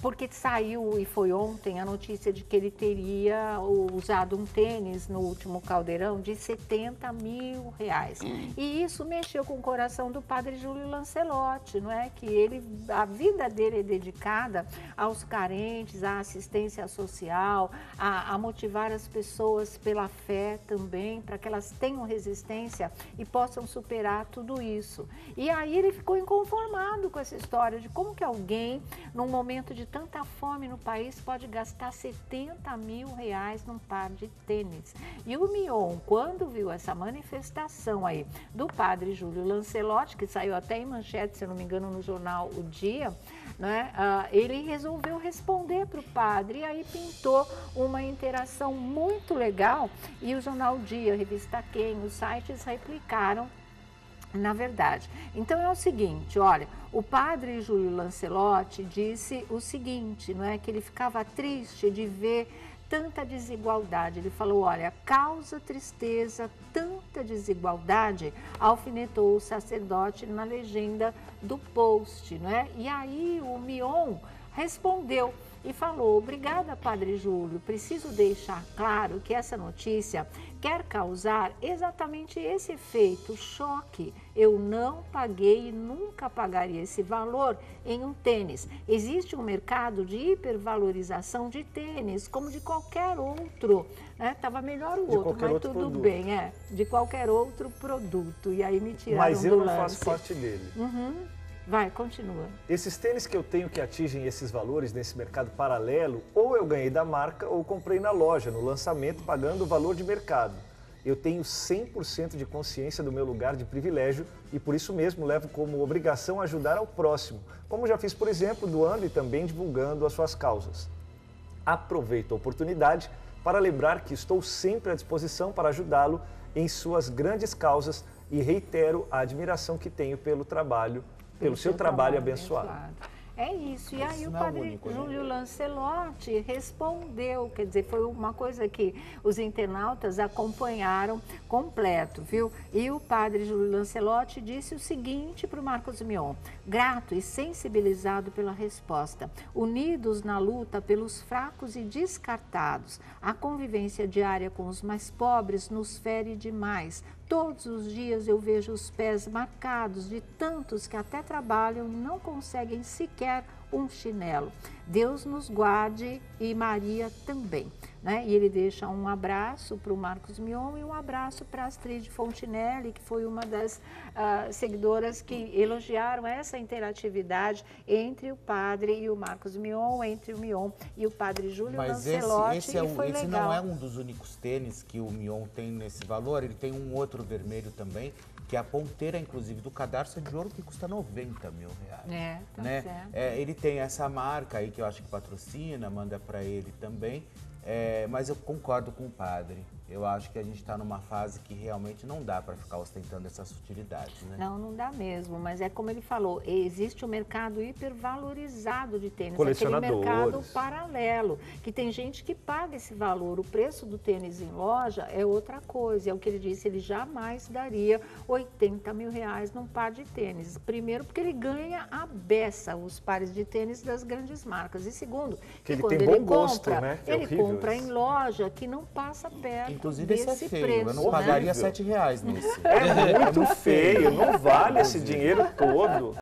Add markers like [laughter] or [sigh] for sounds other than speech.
porque saiu e foi ontem a notícia de que ele teria usado um tênis no último caldeirão de 70 mil reais. E isso mexeu com o coração do padre Júlio Lancelotti, não é? Que ele, a vida dele é dedicada aos carentes, à assistência social, a, a motivar as pessoas pela fé também, para que elas tenham resistência e possam superar tudo isso. E aí ele ficou inconformado com essa história de como que alguém, num momento de tanta fome no país, pode gastar 70 mil reais num par de tênis. E o Mion, quando viu essa manifestação aí do padre Júlio Lancelotti, que saiu até em manchete, se não me engano, no jornal O Dia, né, uh, ele resolveu responder para o padre e aí pintou uma interação muito legal e o jornal O Dia, a revista Quem, os sites replicaram na verdade. Então é o seguinte, olha, o padre Júlio Lancelotti disse o seguinte, não é que ele ficava triste de ver tanta desigualdade. Ele falou, olha, causa tristeza tanta desigualdade, alfinetou o sacerdote na legenda do post, não é? E aí o Mion respondeu e falou: Obrigada, Padre Júlio. Preciso deixar claro que essa notícia quer causar exatamente esse efeito, choque. Eu não paguei e nunca pagaria esse valor em um tênis. Existe um mercado de hipervalorização de tênis, como de qualquer outro. Estava né? melhor o de outro, mas outro tudo produto. bem, é. De qualquer outro produto. E aí me tiraram Mas eu não lance. faço parte dele. Uhum. Vai, continua. Esses tênis que eu tenho que atingem esses valores nesse mercado paralelo, ou eu ganhei da marca ou comprei na loja, no lançamento, pagando o valor de mercado. Eu tenho 100% de consciência do meu lugar de privilégio e por isso mesmo levo como obrigação ajudar ao próximo, como já fiz, por exemplo, doando e também divulgando as suas causas. Aproveito a oportunidade para lembrar que estou sempre à disposição para ajudá-lo em suas grandes causas e reitero a admiração que tenho pelo trabalho pelo seu, trabalho abençoado. abençoado. É isso. E aí o é padre único, né? Júlio né? Lancelotti respondeu, quer dizer, foi uma coisa que os internautas acompanharam completo, viu? E o padre Júlio Lancelotti disse o seguinte para o Marcos Mion: grato e sensibilizado pela resposta, unidos na luta pelos fracos e descartados, a convivência diária com os mais pobres nos fere demais. Todos os dias eu vejo os pés marcados de tantos que até trabalham e não conseguem sequer um chinelo. Deus nos guarde e Maria também. Né? E ele deixa um abraço para o Marcos Mion e um abraço para a Astrid Fontinelli, que foi uma das uh, seguidoras que elogiaram essa interatividade entre o padre e o Marcos Mion, entre o Mion e o padre Júlio Mas Lancelotti. Esse, esse, é o, esse não é um dos únicos tênis que o Mion tem nesse valor, ele tem um outro vermelho também, que é a ponteira, inclusive, do cadarço é de ouro que custa 90 mil reais. É, tá né? certo. É, ele tem essa marca aí que eu acho que patrocina, manda para ele também. É, mas eu concordo com o padre. Eu acho que a gente está numa fase que realmente não dá para ficar ostentando essas sutilidades, né? Não, não dá mesmo. Mas é como ele falou, existe um mercado hipervalorizado de tênis. Aquele mercado paralelo, que tem gente que paga esse valor. O preço do tênis em loja é outra coisa. É o que ele disse, ele jamais daria 80 mil reais num par de tênis. Primeiro, porque ele ganha a beça os pares de tênis das grandes marcas. E segundo, que ele quando tem ele bom compra, gosto, né? É ele compra em loja que não passa perto Inclusive esse é feio, preço, eu não pagaria né? sete reais nesse. É muito [laughs] feio, não vale esse dinheiro todo.